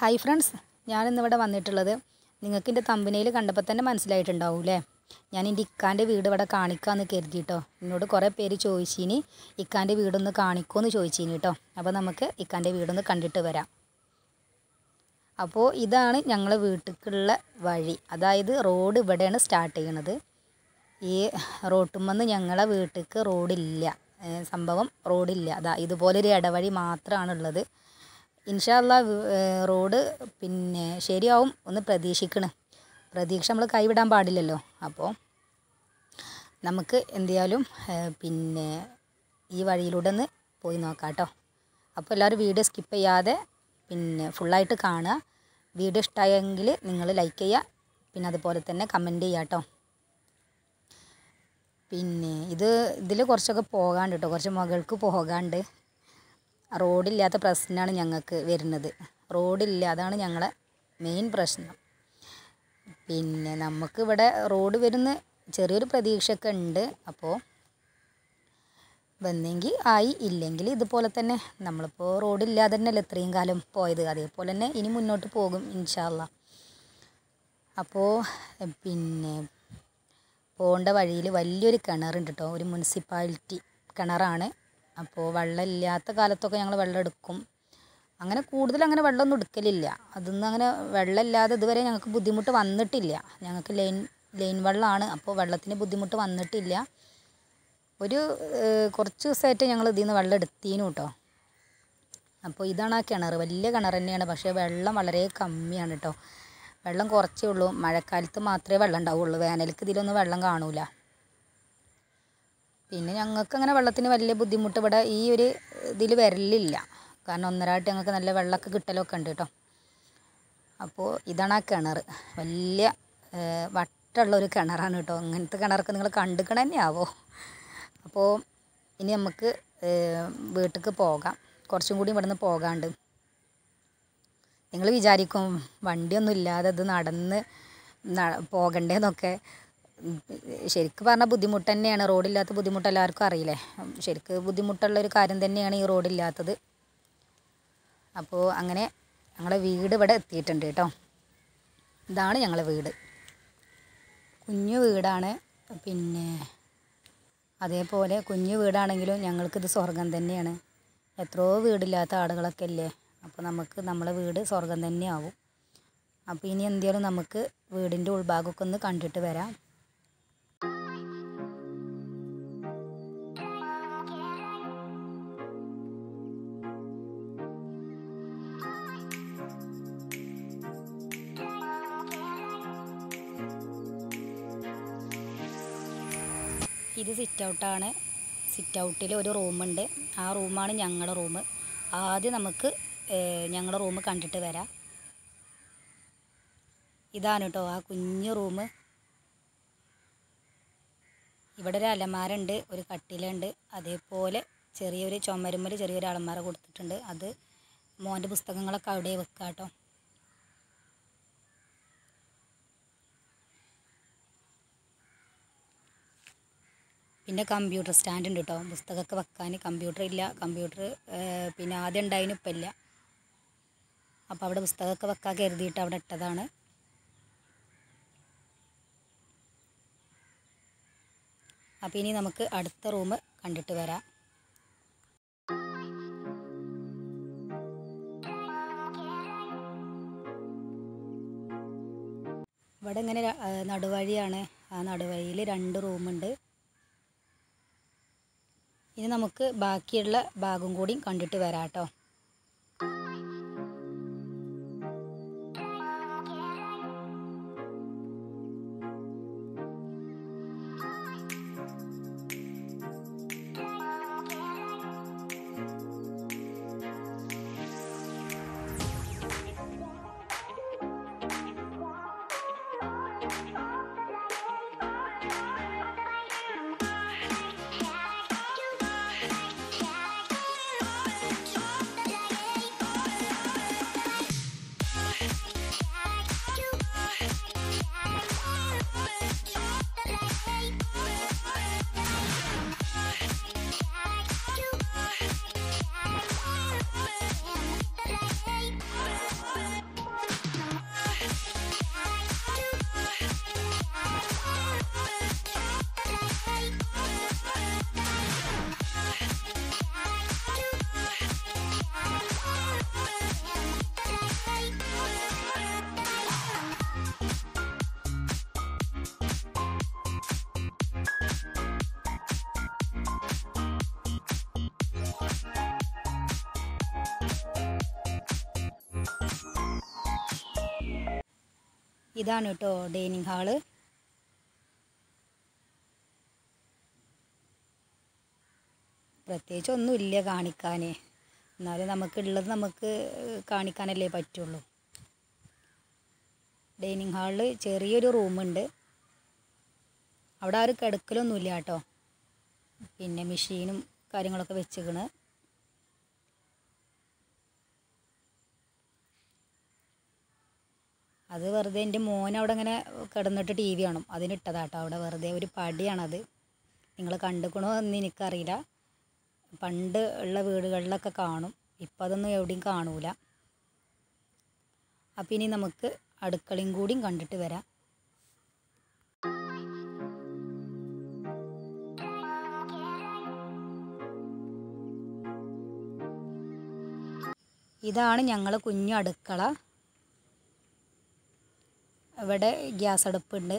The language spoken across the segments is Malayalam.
ഹായ് ഫ്രണ്ട്സ് ഞാനിന്നിവിടെ വന്നിട്ടുള്ളത് നിങ്ങൾക്ക് എന്റെ തമ്പനയിൽ കണ്ടപ്പോൾ തന്നെ മനസ്സിലായിട്ടുണ്ടാവും അല്ലേ ഞാൻ എന്റെ ഇക്കാന്റെ വീട് ഇവിടെ കാണിക്കാമെന്ന് കരുതിയിട്ടോ. എന്നോട് കുറേ പേര് ചോദിച്ചിനി ഇക്കാന്റെ വീടൊന്ന് കാണിക്കുമെന്ന് ചോദിച്ചിനി കേട്ടോ അപ്പോൾ നമുക്ക് ഇക്കാന്റെ വീടൊന്ന് കണ്ടിട്ട് വരാം. അപ്പോൾ ഇതാണ് ഞങ്ങളെ വീട്ടിലേക്കുള്ള വഴി. അതായത് റോഡ് ഇവിടെയാണ് സ്റ്റാർട്ട് ചെയ്യണത്. ഈ റോട്ടുമെന്ന് ഞങ്ങളെ വീട്ടിലേക്ക് റോഡില്ല. സംഭവം റോഡില്ല. അതാ ഇതുപോലൊരു ഇടവഴി മാത്രമാണുള്ളത് ഇൻഷാല്ല റോഡ് പിന്നെ ശരിയാവും ഒന്ന് പ്രതീക്ഷിക്കണ്. പ്രതീക്ഷ നമ്മൾ കൈവിടാൻ പാടില്ലല്ലോ. അപ്പോൾ നമുക്ക് എന്ത് ചെയ്യാലും പിന്നെ ഈ വഴിയിലൂടെ ഒന്ന് പോയി നോക്കാം കേട്ടോ അപ്പോൾ എല്ലാവരും വീഡിയോ സ്കിപ്പ് ചെയ്യാതെ പിന്നെ ഫുള്ളായിട്ട് കാണുക. വീഡിയോ ഇഷ്ടമായെങ്കിൽ നിങ്ങൾ ലൈക്ക് ചെയ്യുക. പിന്നെ അതുപോലെ തന്നെ കമന്റ് ചെയ്യുക കേട്ടോ പിന്നെ ഇത് ഇതിൽ കുറച്ചൊക്കെ പോകാണ്ട് കേട്ടോ കുറച്ച് മുകൾക്ക് പോകാണ്ട്. റോഡില്ലാത്ത പ്രശ്നമാണ് ഞങ്ങൾക്ക് വരുന്നത്. റോഡില്ല അതാണ് ഞങ്ങളെ മെയിൻ പ്രശ്നം. പിന്നെ നമുക്ക് ഇവിടെ റോഡ് വരുന്ന ചെറിയൊരു പ്രതീക്ഷയൊക്കെ ഉണ്ട് അപ്പോൾ വന്നെങ്കിൽ ആയി. ഇല്ലെങ്കിൽ ഇതുപോലെ തന്നെ നമ്മളിപ്പോൾ റോഡില്ലാതെ തന്നെയല്ലേ ഇത്രയും കാലം പോയത്. അതേപോലെ തന്നെ ഇനി മുന്നോട്ട് പോകും ഇൻഷാല്ല അപ്പോൾ പിന്നെ പോകേണ്ട വഴിയിൽ വലിയൊരു കിണറുണ്ട് കേട്ടോ ഒരു മുനിസിപ്പാലിറ്റി കിണറാണ്. അപ്പോൾ വെള്ളം ഇല്ലാത്ത കാലത്തൊക്കെ ഞങ്ങൾ വെള്ളം എടുക്കും അങ്ങനെ കൂടുതൽ അങ്ങനെ വെള്ളമൊന്നും എടുക്കലില്ല. അതൊന്നും അങ്ങനെ വെള്ളമില്ലാതെ ഇതുവരെ ഞങ്ങൾക്ക് ബുദ്ധിമുട്ട് വന്നിട്ടില്ല. ഞങ്ങൾക്ക് ലൈൻ ലൈൻ വെള്ളമാണ്. അപ്പോൾ വെള്ളത്തിന് ബുദ്ധിമുട്ട് വന്നിട്ടില്ല. ഒരു കുറച്ച് ദിവസമായിട്ട് ഞങ്ങൾ ഇതിൽ നിന്ന് വെള്ളം എടുത്തീനു കേട്ടോ അപ്പോൾ ഇതാണ് ആ കിണർ വലിയ കിണർ തന്നെയാണ്. പക്ഷേ വെള്ളം വളരെ കമ്മിയാണ് കേട്ടോ വെള്ളം കുറച്ചേ ഉള്ളൂ. മഴക്കാലത്ത് മാത്രമേ വെള്ളം ഉണ്ടാവുള്ളൂ. വേനൽക്ക് ഇതിലൊന്നും വെള്ളം കാണൂല. പിന്നെ ഞങ്ങൾക്ക് അങ്ങനെ വെള്ളത്തിന് വലിയ ബുദ്ധിമുട്ട് ഇവിടെ ഈ ഒരു ഇതിൽ വരലില്ല. കാരണം ഒന്നരായിട്ട് ഞങ്ങൾക്ക് നല്ല വെള്ളമൊക്കെ കിട്ടലൊക്കെ ഉണ്ട് കേട്ടോ. അപ്പോൾ ഇതാണ് ആ കിണർ. വലിയ വട്ടമുള്ള ഒരു കിണറാണ് കേട്ടോ. ഇങ്ങനത്തെ കിണറൊക്കെ നിങ്ങൾ കണ്ടുക്കണ തന്നെയാവോ? അപ്പോൾ ഇനി നമുക്ക് വീട്ടിലേക്ക് പോകാം. കുറച്ചും കൂടി ഇവിടുന്ന് പോകാണ്ട്. നിങ്ങൾ വിചാരിക്കും വണ്ടിയൊന്നും ഇല്ലാതെ ഇത് നടന്ന് പോകണ്ടേന്നൊക്കെ. ശരിക്ക് പറഞ്ഞാൽ ബുദ്ധിമുട്ട് തന്നെയാണ്. റോഡില്ലാത്ത ബുദ്ധിമുട്ട് എല്ലാവർക്കും അറിയില്ലേ? ശരിക്കും ബുദ്ധിമുട്ടുള്ള ഒരു കാര്യം തന്നെയാണ് ഈ റോഡില്ലാത്തത്. അപ്പോൾ അങ്ങനെ ഞങ്ങളെ വീട് ഇവിടെ എത്തിയിട്ടുണ്ട് കേട്ടോ. ഇതാണ് ഞങ്ങളെ വീട്. കുഞ്ഞു വീടാണ്. പിന്നെ അതേപോലെ കുഞ്ഞു വീടാണെങ്കിലും ഞങ്ങൾക്കിത് സ്വർഗം തന്നെയാണ്. എത്രയോ വീടില്ലാത്ത ആളുകളൊക്കെ അല്ലേ അപ്പോൾ നമുക്ക് നമ്മളെ വീട് സ്വർഗം തന്നെയാവും. അപ്പോൾ ഇനി എന്തെങ്കിലും നമുക്ക് വീടിന്റെ ഉൾഭാഗമൊക്കെ ഒന്ന് കണ്ടിട്ട് വരാം. ഇത് സിറ്റ് ഔട്ടാണ് സിറ്റ് ഔട്ടിൽ ഒരു റൂമുണ്ട് ആ റൂമാണ് ഞങ്ങളുടെ റൂം ആദ്യം നമുക്ക് ഞങ്ങളുടെ റൂം കണ്ടിട്ട് വരാം. ഇതാണ് കേട്ടോ ആ കുഞ്ഞു റൂം ഇവിടെ ഒരു അലമാരുണ്ട് ഒരു കട്ടിലുണ്ട്. അതേപോലെ ചെറിയൊരു ചുമരുമ്മൽ ചെറിയൊരു അലമാര കൊടുത്തിട്ടുണ്ട്. അത് മോന്റെ പുസ്തകങ്ങളൊക്കെ അവിടെ വെക്കാം കേട്ടോ പിന്നെ കമ്പ്യൂട്ടർ സ്റ്റാൻഡ് ഉണ്ട് കേട്ടോ പുസ്തകമൊക്കെ വെക്കാൻ കമ്പ്യൂട്ടർ ഇല്ല. കമ്പ്യൂട്ടർ പിന്നെ ആദ്യം ഉണ്ടായതിന് ഇപ്പം ഇല്ല. അപ്പോൾ അവിടെ പുസ്തകമൊക്കെ വെക്കാൻ കരുതിയിട്ട് അവിടെ ഇട്ടതാണ്. അപ്പോൾ ഇനി നമുക്ക് അടുത്ത റൂം കണ്ടിട്ട് വരാം. ഇവിടെ ഇങ്ങനെ നടുവഴിയാണ്. ആ നടുവഴിയിൽ രണ്ട് റൂമുണ്ട്. ഇനി നമുക്ക് ബാക്കിയുള്ള ഭാഗം കൂടി കണ്ടിട്ട് വരാം കേട്ടോ. ഇതാണ് കേട്ടോ ഡൈനിങ് ഹാൾ. പ്രത്യേകിച്ച് ഒന്നുമില്ല കാണിക്കാൻ എന്നാലും നമുക്കുള്ളത് നമുക്ക് കാണിക്കാനല്ലേ പറ്റുള്ളൂ. ഡൈനിങ് ഹാളിൽ ചെറിയൊരു റൂമുണ്ട്. അവിടെ ആരും കിടക്കലൊന്നുമില്ല കേട്ടോ. പിന്നെ മെഷീനും കാര്യങ്ങളൊക്കെ വെച്ചിക്കണ് അത് വെറുതെ എന്റെ മോൻ അവിടെ ഇങ്ങനെ കിടന്നിട്ട് ടി വി കാണും. അതിനിട്ടതാട്ടോ അവിടെ വെറുതെ ഒരു പടിയാണത്. നിങ്ങൾ കണ്ടുക്കണോ എന്ന് എനിക്കറിയില്ല. പണ്ട് ഉള്ള വീടുകളിലൊക്കെ കാണും. ഇപ്പം അതൊന്നും എവിടെയും കാണൂല. അപ്പം ഇനി നമുക്ക് അടുക്കളയും കൂടിയും കണ്ടിട്ട് വരാം. ഇതാണ് ഞങ്ങളെ കുഞ്ഞു അടുക്കള. ഇവിടെ ഗ്യാസ് അടുപ്പുണ്ട്.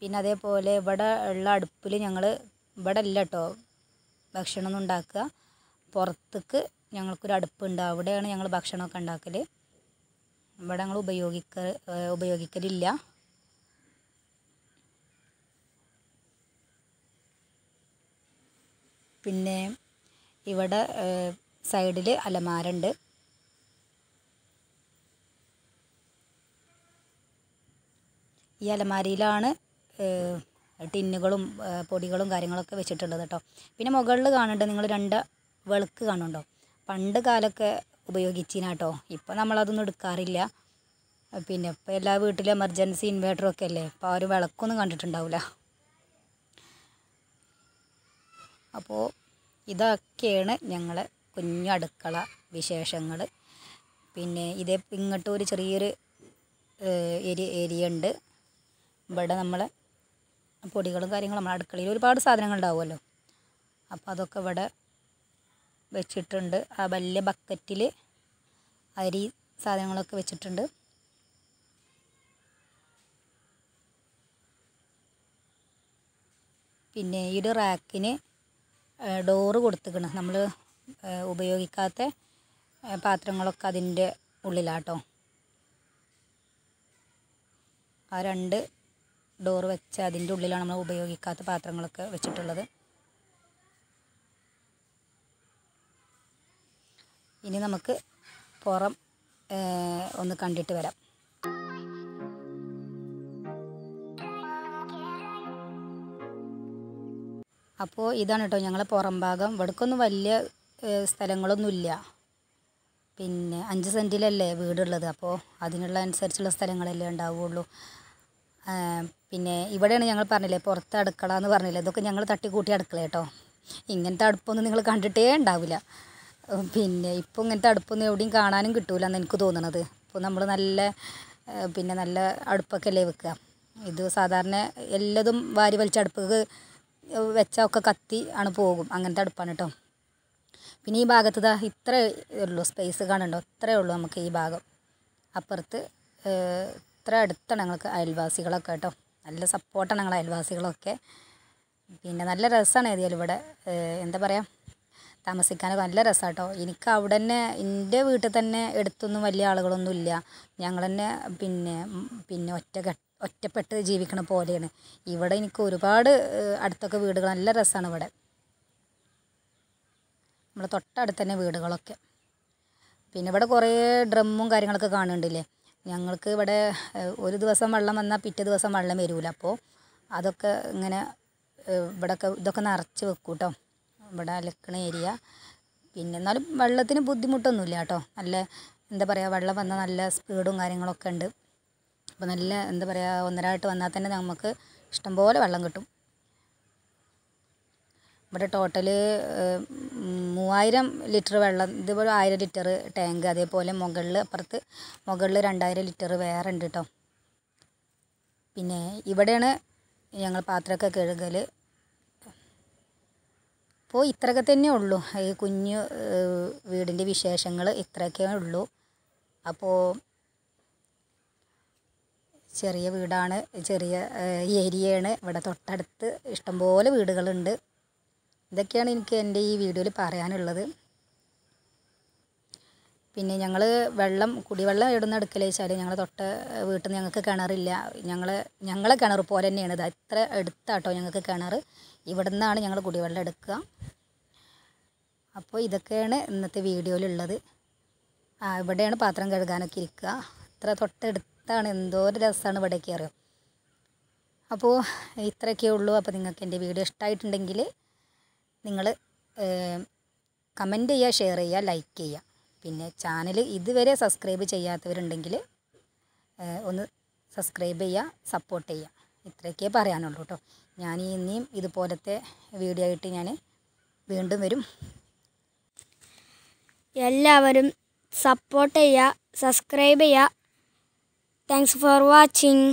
പിന്നെ അതേപോലെ ഇവിടെ ഉള്ള അടുപ്പിൽ ഞങ്ങൾ ഇവിടെ അല്ല കേട്ടോ ഭക്ഷണമൊന്നും ഉണ്ടാക്കുക. പുറത്തേക്ക് ഞങ്ങൾക്കൊരു അടുപ്പുണ്ട്. അവിടെയാണ് ഞങ്ങൾ ഭക്ഷണമൊക്കെ ഉണ്ടാക്കൽ ഇവിടെ ഞങ്ങൾ ഉപയോഗിക്ക ഉപയോഗിക്കലില്ല. പിന്നെ ഇവിടെ സൈഡിൽ അലമാരുണ്ട്. ഈ അലമാരിയിലാണ് ടിന്നുകളും പൊടികളും കാര്യങ്ങളൊക്കെ വെച്ചിട്ടുള്ളത് കേട്ടോ പിന്നെ മുകളിൽ കാണുന്നുണ്ട് നിങ്ങൾ രണ്ട് വിളക്ക് കാണുന്നുണ്ടോ? പണ്ട് കാലമൊക്കെ ഉപയോഗിച്ചിനാട്ടോ ഇപ്പം നമ്മളതൊന്നും എടുക്കാറില്ല. പിന്നെ ഇപ്പം എല്ലാ വീട്ടിലും എമർജൻസി ഇൻവേർട്ടറൊക്കെ അല്ലേ? അപ്പോൾ ഒരു വിളക്കൊന്നും കണ്ടിട്ടുണ്ടാവില്ല അപ്പോൾ ഇതൊക്കെയാണ് ഞങ്ങളെ കുഞ്ഞു അടുക്കള വിശേഷങ്ങൾ പിന്നെ ഇതേ ഇങ്ങോട്ടും ഒരു ചെറിയൊരു ഏരിയ ഉണ്ട്. ഇവിടെ നമ്മളെ പൊടികളും കാര്യങ്ങളും നമ്മൾ അടുക്കളയിൽ ഒരുപാട് സാധനങ്ങൾ ഉണ്ടാവുമല്ലോ. അപ്പോൾ അതൊക്കെ ഇവിടെ വെച്ചിട്ടുണ്ട്. ആ വലിയ ബക്കറ്റിൽ അരി സാധനങ്ങളൊക്കെ വെച്ചിട്ടുണ്ട്. പിന്നെ ഈ ഒരു റാക്കിന് ഡോറ് കൊടുത്തിക്കണം. നമ്മൾ ഉപയോഗിക്കാത്ത പാത്രങ്ങളൊക്കെ അതിന്റെ ഉള്ളിലാട്ടോ. ആ രണ്ട് ഡോറ് വെച്ച് അതിന്റെ ഉള്ളിലാണ് നമ്മൾ ഉപയോഗിക്കാത്ത പാത്രങ്ങളൊക്കെ വെച്ചിട്ടുള്ളത്. ഇനി നമുക്ക് പുറം ഒന്ന് കണ്ടിട്ട് വരാം. അപ്പോൾ ഇതാണ് കേട്ടോ ഞങ്ങളെ പുറം ഭാഗം. ഇവിടേക്കൊന്നും വലിയ സ്ഥലങ്ങളൊന്നുമില്ല. പിന്നെ അഞ്ച് സെന്റിലല്ലേ വീടുള്ളത്? അപ്പോൾ അതിനുള്ള അനുസരിച്ചുള്ള സ്ഥലങ്ങളല്ലേ ഉണ്ടാവുള്ളൂ. ആ, പിന്നെ ഇവിടെയാണ് ഞങ്ങൾ പറഞ്ഞില്ലേ പുറത്ത് അടുക്കള എന്ന് പറഞ്ഞില്ലേ ഇതൊക്കെ ഞങ്ങൾ തട്ടിക്കൂട്ടി അടുക്കള കേട്ടോ. ഇങ്ങനത്തെ അടുപ്പൊന്നും നിങ്ങൾ കണ്ടിട്ടേ ഉണ്ടാവില്ല. പിന്നെ ഇപ്പോൾ ഇങ്ങനത്തെ അടുപ്പൊന്നും എവിടെയും കാണാനും കിട്ടൂല എന്ന് എനിക്ക് തോന്നണത്. ഇപ്പോൾ നമ്മൾ നല്ല പിന്നെ നല്ല അടുപ്പൊക്കെ അല്ലേ വെക്കുക. ഇത് സാധാരണ എല്ലതും വാരി വലിച്ച അടുപ്പ് വെച്ചാൽ ഒക്കെ കത്തി ആണ് പോകും. അങ്ങനത്തെ അടുപ്പാണ് കേട്ടോ. പിന്നെ ഈ ഭാഗത്ത് ഇതാ ഇത്ര ഉള്ളൂ സ്പേസ് കാണുന്നുണ്ടോ ഇത്രയേ ഉള്ളൂ നമുക്ക് ഈ ഭാഗം. അപ്പുറത്ത് ഇത്ര അടുത്താണ് ഞങ്ങൾക്ക് അയൽവാസികളൊക്കെ കേട്ടോ. നല്ല സപ്പോർട്ടാണ് ഞങ്ങൾ അയൽവാസികളൊക്കെ. പിന്നെ നല്ല രസമാണ് ഏതായാലും ഇവിടെ എന്താ പറയുക താമസിക്കാനൊക്കെ നല്ല രസമാണ് കേട്ടോ. എനിക്ക് അവിടെ തന്നെ എന്റെ വീട്ടിൽ തന്നെ എടുത്തൊന്നും വലിയ ആളുകളൊന്നും ഇല്ല. ഞങ്ങൾ തന്നെ പിന്നെ പിന്നെ ഒറ്റ ഒറ്റപ്പെട്ട് ജീവിക്കണ പോലെയാണ്. ഇവിടെ എനിക്ക് ഒരുപാട് അടുത്തൊക്കെ വീടുകൾ നല്ല രസമാണ് ഇവിടെ. നമ്മൾ തൊട്ടടുത്ത് തന്നെ വീടുകളൊക്കെ. പിന്നെ ഇവിടെ കുറേ ഡ്രമ്മും കാര്യങ്ങളൊക്കെ കാണുന്നുണ്ടില്ലേ? ഞങ്ങൾക്ക് ഇവിടെ ഒരു ദിവസം വെള്ളം വന്നാൽ പിറ്റേ ദിവസം വെള്ളം വരില്ല അപ്പോൾ അതൊക്കെ ഇങ്ങനെ ഇവിടെയൊക്കെ ഇതൊക്കെ നിറച്ച് വെക്കും കേട്ടോ ഇവിടെ അലക്കണ ഏരിയ. പിന്നെ എന്നാലും വെള്ളത്തിന് ബുദ്ധിമുട്ടൊന്നുമില്ല കേട്ടോ. നല്ല എന്താ പറയുക വെള്ളം വന്നാൽ നല്ല സ്പീഡും കാര്യങ്ങളൊക്കെ ഉണ്ട്. അപ്പോൾ നല്ല എന്താ പറയുക ഒന്നരായിട്ട് വന്നാൽ തന്നെ നമുക്ക് ഇഷ്ടംപോലെ വെള്ളം കിട്ടും. ഇവിടെ ടോട്ടൽ മൂവായിരം ലിറ്റർ വെള്ളം ഇതുപോലെ ആയിരം ലിറ്റർ ടാങ്ക് അതേപോലെ മുകളിൽ അപ്പുറത്ത് മുകളിൽ രണ്ടായിരം ലിറ്റർ വേറെ ഉണ്ട് കേട്ടോ പിന്നെ ഇവിടെയാണ് ഞങ്ങൾ പാത്രമൊക്കെ കഴുകൽ അപ്പോൾ ഇത്രയൊക്കെ തന്നെ ഉള്ളൂ. ഈ കുഞ്ഞു വീടിന്റെ വിശേഷങ്ങൾ ഇത്രയൊക്കെ ഉള്ളൂ. അപ്പോൾ ചെറിയ വീടാണ് ചെറിയ ഏരിയയാണ്. ഇവിടെ തൊട്ടടുത്ത് ഇഷ്ടംപോലെ വീടുകളുണ്ട്. ഇതൊക്കെയാണ് എനിക്ക് എന്റെ ഈ വീഡിയോയിൽ പറയാനുള്ളത്. പിന്നെ ഞങ്ങൾ വെള്ളം കുടിവെള്ളം എവിടുന്ന് എടുക്കലേ വെച്ചാൽ ഞങ്ങൾ തൊട്ട് വീട്ടിൽ നിന്ന് ഞങ്ങൾക്ക് കിണറില്ല. ഞങ്ങൾ ഞങ്ങളെ കിണർ പോലെ തന്നെയാണ് ഇത്. അത്ര എടുത്താട്ടോ ഞങ്ങൾക്ക് കിണർ ഇവിടെ നിന്നാണ് ഞങ്ങൾ കുടിവെള്ളം എടുക്കുക. അപ്പോൾ ഇതൊക്കെയാണ് ഇന്നത്തെ വീഡിയോയിലുള്ളത്. ആ ഇവിടെയാണ് പാത്രം കഴുകാനൊക്കെ ഇരിക്കുക. ഇത്ര തൊട്ടടുത്താണ്. എന്തോ ഒരു രസമാണ് ഇവിടെ അറിയാം? അപ്പോൾ ഇത്രയൊക്കെ ഉള്ളൂ. അപ്പോൾ നിങ്ങൾക്ക് എന്റെ വീഡിയോ ഇഷ്ടമായിട്ടുണ്ടെങ്കിൽ നിങ്ങൾ കമന്റ് ചെയ്യുക ഷെയർ ചെയ്യുക ലൈക്ക് ചെയ്യുക. പിന്നെ ചാനൽ ഇതുവരെ സബ്സ്ക്രൈബ് ചെയ്യാത്തവരുണ്ടെങ്കിൽ ഒന്ന് സബ്സ്ക്രൈബ് ചെയ്യുക സപ്പോർട്ട് ചെയ്യുക. ഇത്രയൊക്കെ പറയാനുള്ളൂ കേട്ടോ ഞാൻ ഇനിയും ഇതുപോലത്തെ വീഡിയോ ആയിട്ട് ഞാൻ വീണ്ടും വരും. എല്ലാവരും സപ്പോർട്ട് ചെയ്യുക സബ്സ്ക്രൈബ് ചെയ്യുക. Thanks for watching